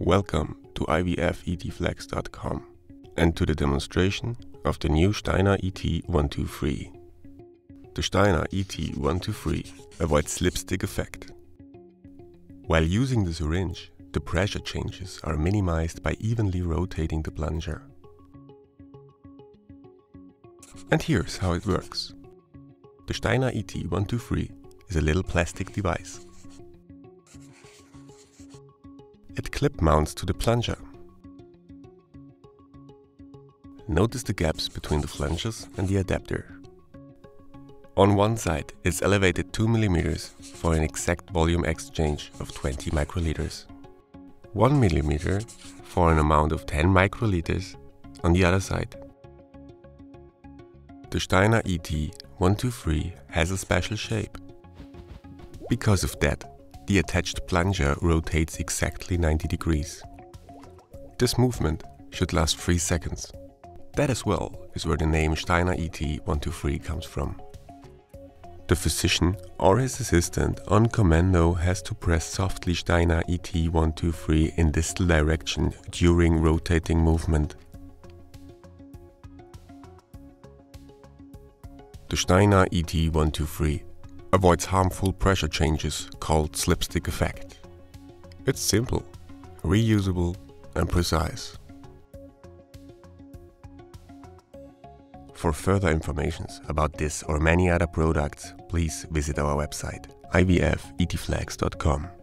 Welcome to IVFETFlex.com and to the demonstration of the new Steiner ET123. The Steiner ET123 avoids slipstick effect. While using the syringe, the pressure changes are minimized by evenly rotating the plunger. And here's how it works. The Steiner ET123 is a little plastic device. It clip mounts to the plunger. Notice the gaps between the flanges and the adapter. On one side, it's elevated 2 mm for an exact volume exchange of 20 microliters. 1 mm for an amount of 10 microliters on the other side. The Steiner ET123 has a special shape. Because of that, the attached plunger rotates exactly 90 degrees. This movement should last 3 seconds. That as well is where the name Steiner ET123 comes from. The physician or his assistant on commando has to press softly Steiner ET123 in distal direction during rotating movement. The Steiner ET123 avoids harmful pressure changes called slipstick effect. It's simple, reusable and precise. For further information about this or many other products, please visit our website ivfetflex.com.